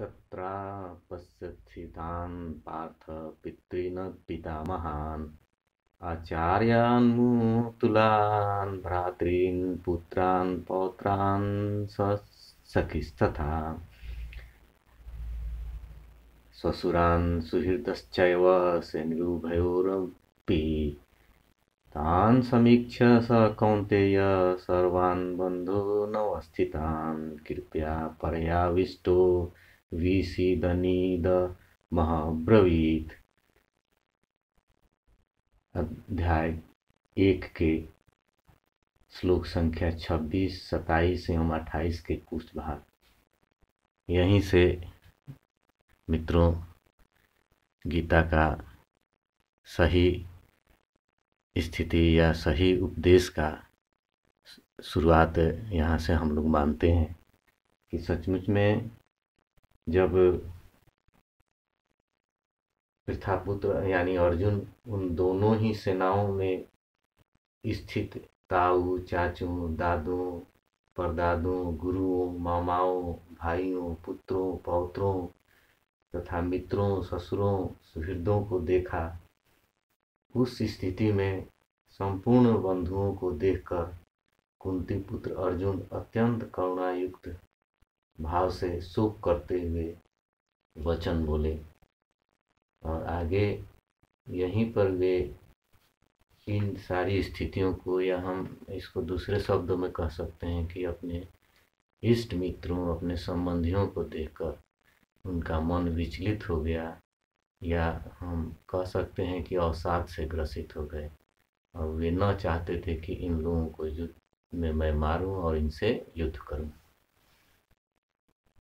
तत्रापश्यत्स्थितान् पार्थ पितॄन् पितामहान्। आचार्यान् मूतुलान् भ्रातॄन् पुत्रान् पौत्रान् सखिस्तथा श्वशुरान् सुहृदश्चैव सेनिरुभयोरपि तान् समीक्ष्य स कौन्तेय सर्वान् बन्धूनवस्थितान् कृपया परयाविष्टो विषीदनीदमब्रवीत् अध्याय एक के श्लोक संख्या छब्बीस सताईस एवं अट्ठाईस के कुछ भाग यहीं से मित्रों, गीता का सही स्थिति या सही उपदेश का शुरुआत यहाँ से हम लोग मानते हैं कि सचमुच में जब पृथापुत्र यानी अर्जुन उन दोनों ही सेनाओं में स्थित ताऊ, चाचू, दादों, परदादों, गुरुओं, मामाओं, भाइयों, पुत्रों, पौत्रों तथा मित्रों, ससुरों, सुहृदों को देखा, उस स्थिति में संपूर्ण बंधुओं को देखकर कुंती पुत्र अर्जुन अत्यंत करुणायुक्त भाव से शोक करते हुए वचन बोले। और आगे यहीं पर वे इन सारी स्थितियों को या हम इसको दूसरे शब्दों में कह सकते हैं कि अपने इष्ट मित्रों, अपने संबंधियों को देखकर उनका मन विचलित हो गया या हम कह सकते हैं कि अवसाद से ग्रसित हो गए। और वे न चाहते थे कि इन लोगों को युद्ध में मैं मारूं और इनसे युद्ध करूँ।